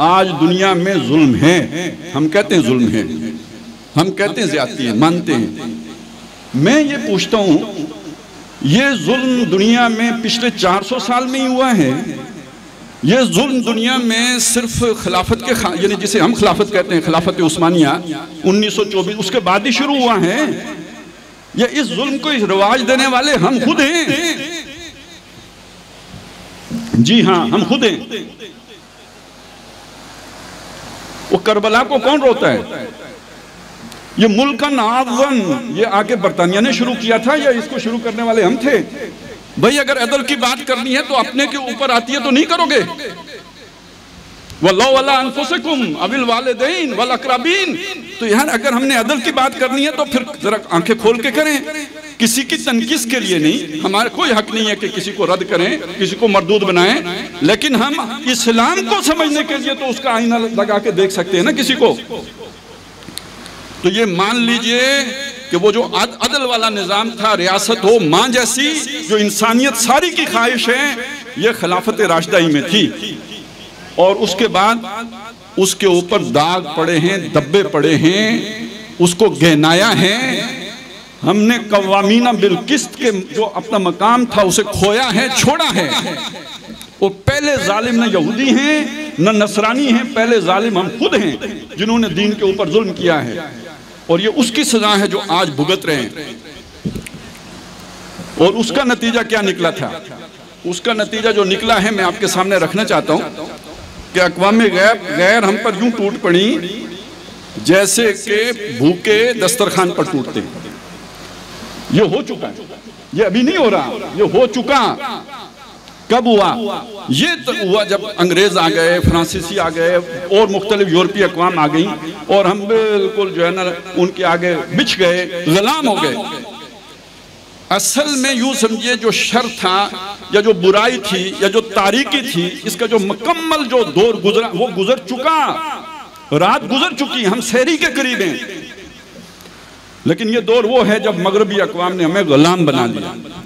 आज दुनिया में जुल्म है। हम कहते हैं जुल्म है। हम कहते हैं ज्यादती है, मानते हैं। मैं ये पूछता हूँ, ये जुल्म दुनिया में पिछले 400 साल में ही हुआ है। ये जुल्म दुनिया में सिर्फ़ खिलाफत के यानी जिसे हम खिलाफत कहते हैं, खिलाफत उस्मानिया 1924 उसके बाद ही शुरू हुआ है। ये इस जुल्म को इस रिवाज देने वाले हम खुद हैं। जी हाँ हम खुद हैं। वो करबला को कौन रोता है? ये मुल्क आज़म ये आके बरतानिया ने शुरू किया था, या इसको शुरू करने वाले हम थे? भाई, अगर अदल की बात करनी है तो अपने के ऊपर आती है तो नहीं करोगे? अबिल वालदेन तो यार, अगर हमने अदल की बात करनी है तो फिर जरा आँखें खोल के करें। किसी की तनकीस के लिए नहीं हमारा कोई हक नहीं है कि किसी को रद्द करें किसी को मरदूद बनाएँ लेकिन हम इस्लाम को समझने के लिए तो उसका आईना लगा के देख सकते हैं ना किसी को। तो ये मान लीजिए कि वो जो अद, अदल वाला निज़ाम था रियासत हो माँ जैसी जो इंसानियत सारी की ख्वाहिश है ये खिलाफत राशदाई में थी। और उसके बाद उसके ऊपर दाग पड़े हैं दब्बे पड़े हैं उसको गहनाया है हमने कवामीना बिल किस्त के जो अपना मकाम था, उसे खोया है, छोड़ा है। वो पहले जालिम न यहूदी हैं, न नसरानी हैं, पहले जालिम हम खुद हैं, जिन्होंने दीन के ऊपर जुल्म किया है। और ये उसकी सजा है जो आज भुगत रहे हैं। और उसका नतीजा क्या निकला था? उसका नतीजा जो निकला है, मैं आपके सामने रखना चाहता हूँ कि अकवाम गैर गैर हम पर यूँ टूट पड़ी, जैसे कि भूखे दस्तरखान पर टूटते ये हो चुका है। ये अभी नहीं हो रहा। ये हो चुका। कब हुआ? ये तो हुआ जब अंग्रेज़ आ गए, फ्रांसीसी आ गए, और मुख्तलिफ़ यूरोपीय अकवाम आ गई, और हम बिल्कुल जो है ना, उनके आगे बिछ गए, गुलाम हो गए। असल में यूँ समझिए, जो शर था, या जो बुराई थी, या जो तारीकी थी, इसका जो मुकम्मल जो दौर गुजरा, वो गुजर चुका। रात गुजर चुकी, हम शहरी के करीब हैं। लेकिन ये दौर वो है जब मगरबी अकवाम ने हमें गुलाम बना दिया